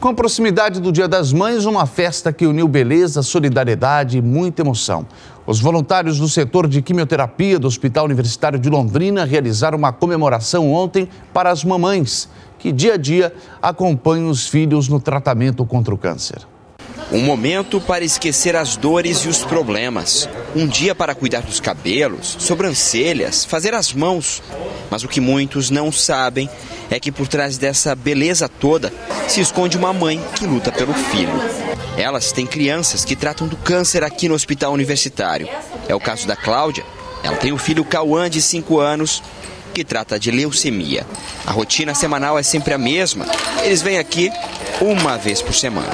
Com a proximidade do Dia das Mães, uma festa que uniu beleza, solidariedade e muita emoção. Os voluntários do setor de quimioterapia do Hospital Universitário de Londrina realizaram uma comemoração ontem para as mamães, que dia a dia acompanham os filhos no tratamento contra o câncer. Um momento para esquecer as dores e os problemas. Um dia para cuidar dos cabelos, sobrancelhas, fazer as mãos. Mas o que muitos não sabem é que por trás dessa beleza toda se esconde uma mãe que luta pelo filho. Elas têm crianças que tratam do câncer aqui no hospital universitário. É o caso da Cláudia. Ela tem o filho Cauã, de 5 anos, que trata de leucemia. A rotina semanal é sempre a mesma. Eles vêm aqui uma vez por semana.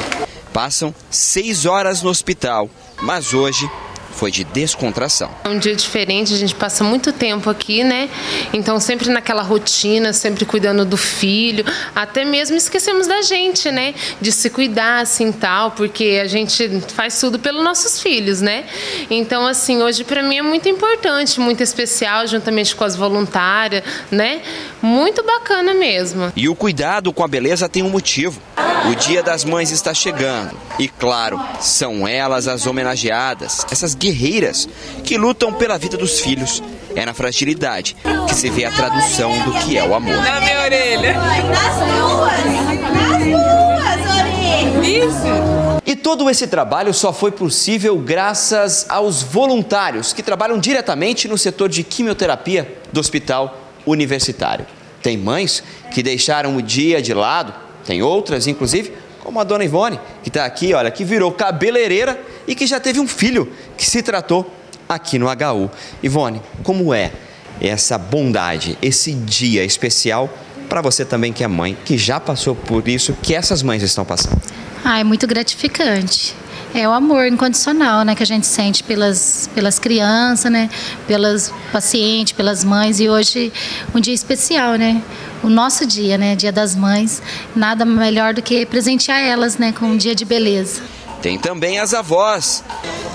Passam seis horas no hospital, mas hoje foi de descontração. É um dia diferente, a gente passa muito tempo aqui, né? Então sempre naquela rotina, sempre cuidando do filho, até mesmo esquecemos da gente, né? De se cuidar assim tal, porque a gente faz tudo pelos nossos filhos, né? Então assim, hoje para mim é muito importante, muito especial, juntamente com as voluntárias, né? Muito bacana mesmo. E o cuidado com a beleza tem um motivo. O Dia das Mães está chegando e, claro, são elas as homenageadas, essas guerreiras que lutam pela vida dos filhos. É na fragilidade que se vê a tradução do que é o amor. Na minha orelha. Nas duas! Nas duas orelhas! Isso! E todo esse trabalho só foi possível graças aos voluntários que trabalham diretamente no setor de quimioterapia do hospital universitário. Tem mães que deixaram o dia de lado tem outras, inclusive, como a dona Ivone, que está aqui, olha, que virou cabeleireira e que já teve um filho que se tratou aqui no HU. Ivone, como é essa bondade, esse dia especial para você também que é mãe, que já passou por isso, que essas mães estão passando? Ah, é muito gratificante. É o amor incondicional, né, que a gente sente pelas, pelas crianças, né, pelas pacientes, pelas mães e hoje um dia especial, né? O nosso dia, né, Dia das Mães, nada melhor do que presentear elas, né, com um dia de beleza. Tem também as avós,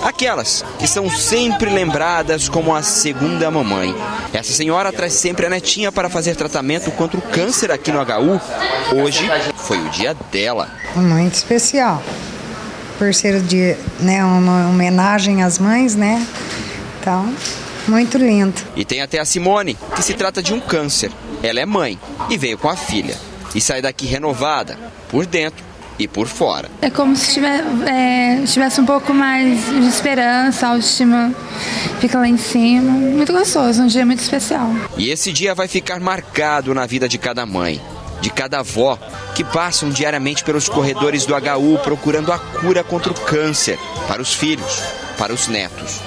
aquelas que são sempre lembradas como a segunda mamãe. Essa senhora traz sempre a netinha para fazer tratamento contra o câncer aqui no HU. Hoje foi o dia dela. Muito especial por ser de, né, uma homenagem às mães, né? Então, muito lindo. E tem até a Simone, que se trata de um câncer. Ela é mãe e veio com a filha. E sai daqui renovada, por dentro e por fora. É como se tivesse, é, tivesse um pouco mais de esperança, a autoestima fica lá em cima. Muito gostoso, um dia muito especial. E esse dia vai ficar marcado na vida de cada mãe de cada avó que passam diariamente pelos corredores do HU procurando a cura contra o câncer para os filhos, para os netos.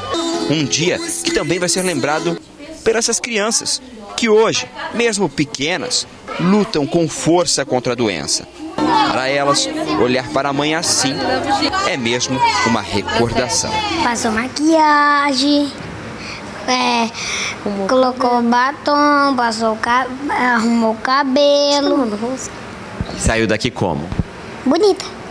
Um dia que também vai ser lembrado por essas crianças que hoje, mesmo pequenas, lutam com força contra a doença. Para elas, olhar para a mãe assim é mesmo uma recordação. Passou maquiagem, é, colocou batom, passou, arrumou o cabelo. Saiu daqui como? Bonita.